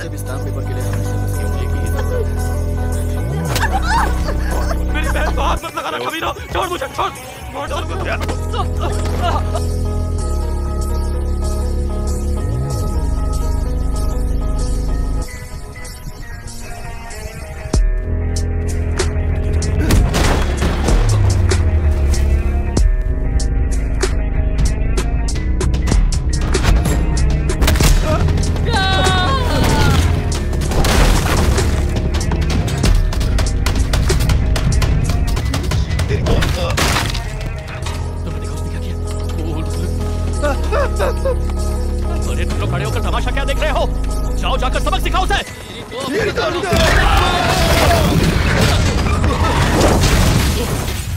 वैसे भी stamp paper के लिए हमेशा उसकी उंगली की ज़रूरत है। मेरी बहन को हाथ मत लगाना कमीना छोड़ मुझे छोड़। छोड़ अरे तुम लोग खड़े होकर तमाशा क्या देख रहे हो? जाओ जाकर सबक सिखाओ उसे।